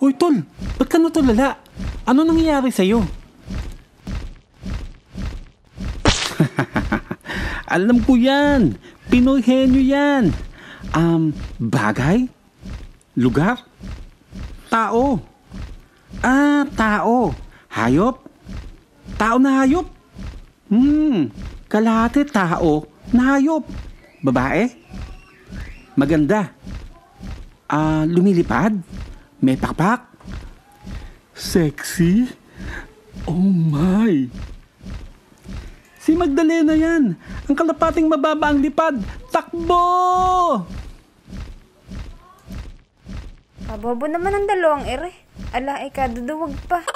Uy, tol, ba't ka natulala? Ano nangyayari sa'yo? Alam ko yan. Pinoy henyo yan. Um, bagay? Lugar? Tao? Ah, tao. Hayop? Tao na hayop? Hmm, kalahati tao na hayop. Babae? Maganda. Ah, lumilipad? May pakpak? Sexy? Oh my! Si Magdalena yan! Ang kalapating mababa ang lipad! Takbo! Kabobo naman ang dalawang ere. Ala, ay kaduduwag pa.